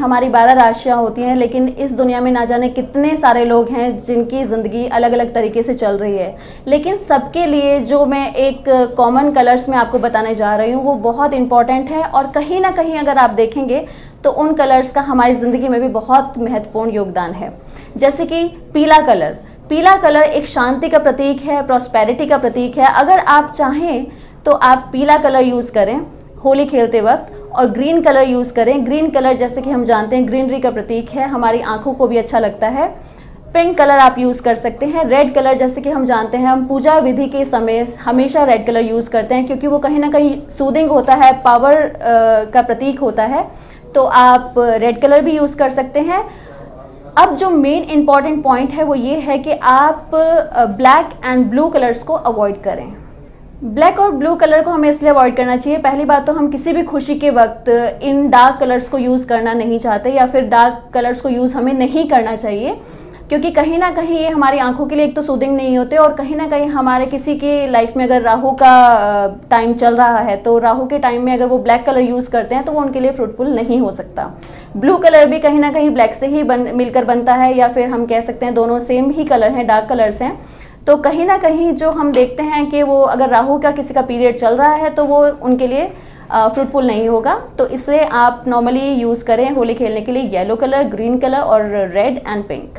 हमारी बारह राशियाँ होती हैं, लेकिन इस दुनिया में ना जाने कितने सारे लोग हैं जिनकी ज़िंदगी अलग अलग तरीके से चल रही है। लेकिन सबके लिए जो मैं एक कॉमन कलर्स में आपको बताने जा रही हूँ, वो बहुत इंपॉर्टेंट है और कहीं ना कहीं अगर आप देखेंगे तो उन कलर्स का हमारी ज़िंदगी में भी बहुत महत्वपूर्ण योगदान है। जैसे कि पीला कलर पीला कलर एक शांति का प्रतीक है प्रॉस्पेरिटी का प्रतीक है। अगर आप चाहें तो आप पीला कलर यूज़ करें होली खेलते वक्त। और ग्रीन कलर यूज़ करें। ग्रीन कलर जैसे कि हम जानते हैं ग्रीनरी का प्रतीक है। हमारी आँखों को भी अच्छा लगता है। पिंक कलर आप यूज़ कर सकते हैं। रेड कलर जैसे कि हम जानते हैं, हम पूजा विधि के समय हमेशा रेड कलर यूज़ करते हैं, क्योंकि वो कहीं ना कहीं सूदिंग होता है पावर का प्रतीक होता है। तो आप रेड कलर भी यूज़ कर सकते हैं। अब जो मेन इंपॉर्टेंट पॉइंट है, वो ये है कि आप ब्लैक एंड ब्लू कलर्स को अवॉइड करें। ब्लैक और ब्लू कलर को हमें इसलिए अवॉइड करना चाहिए। पहली बात तो हम किसी भी खुशी के वक्त इन डार्क कलर्स को यूज़ करना नहीं चाहते या फिर डार्क कलर्स को यूज़ हमें नहीं करना चाहिए। क्योंकि कहीं ना कहीं ये हमारी आँखों के लिए एक तो सूदिंग नहीं होते और कहीं ना कहीं हमारे किसी की लाइफ में अगर राहु का टाइम चल रहा है तो राहु के टाइम में अगर वो ब्लैक कलर यूज़ करते हैं तो वो उनके लिए फ्रूटफुल नहीं हो सकता। ब्लू कलर भी कहीं ना कहीं ब्लैक से ही बन, मिलकर बनता है या फिर हम कह सकते हैं दोनों सेम ही कलर हैं डार्क कलर्स हैं। तो कहीं ना कहीं जो हम देखते हैं कि वो अगर राहु का किसी का पीरियड चल रहा है तो वो उनके लिए फ्रूटफुल नहीं होगा। तो इसलिए आप नॉर्मली यूज़ करें होली खेलने के लिए येलो कलर ग्रीन कलर और रेड एंड पिंक